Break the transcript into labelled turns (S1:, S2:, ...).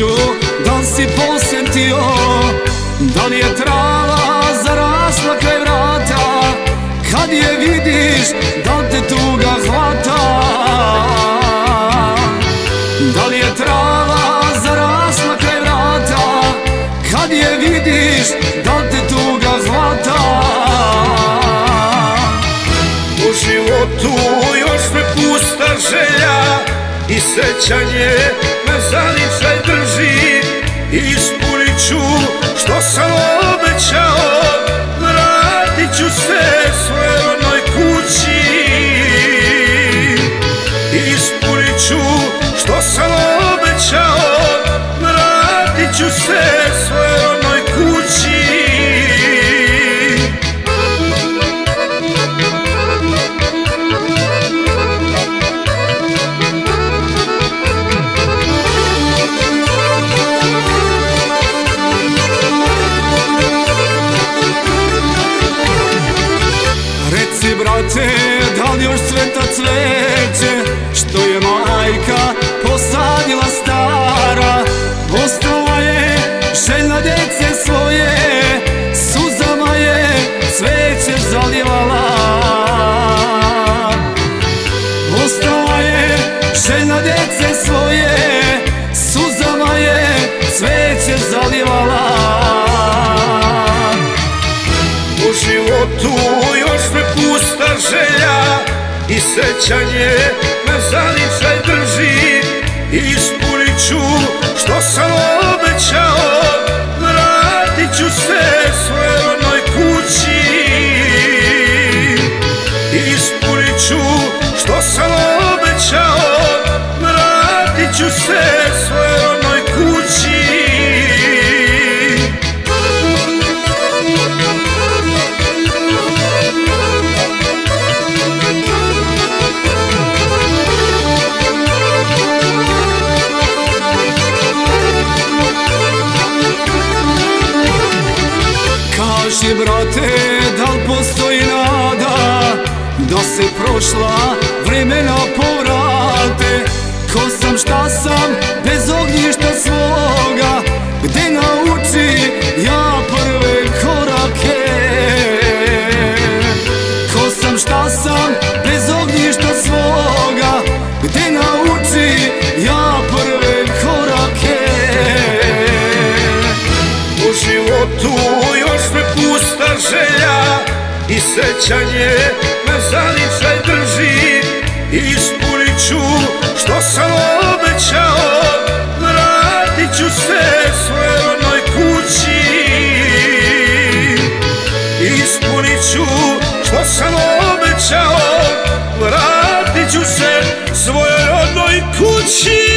S1: Kuću da si posjetio? Da li je trava zarasla kraj vrata? Kad je vidiš da te tuga hvata? Da li je trava zarasla kraj vrata? Kad je vidiš da te tuga hvata?
S2: U životu još me pusta želja I sećanje me zaničaj drži Ispunit ću
S1: cveće Što je majka posadila stara. Ostala je željna djece svoje Suzama je cveće zalivala Ostala je željna djece svoje Suzama je cveće zalivala
S2: U životu Sećanje me zaničaj drži. Ispunit ću što sam obećao. Vratit ću se svojoj onoj kući. Ispunit ću što sam obećao. Vratit ću se svojoj
S1: prošla vremena povrate. Ko sam šta sam, bez ognjišta svoga. Gde nauči ja prve korake. Ko sam šta sam, bez ognjišta svoga. Gde nauči ja prve korake.
S2: U životu još me pusta želja I sećanje Ispunit ću što sam obećao. Vratit ću se svoje onoj kući. Ispunit ću što sam obećao. Vratit ću se svojoj rodnoj kući.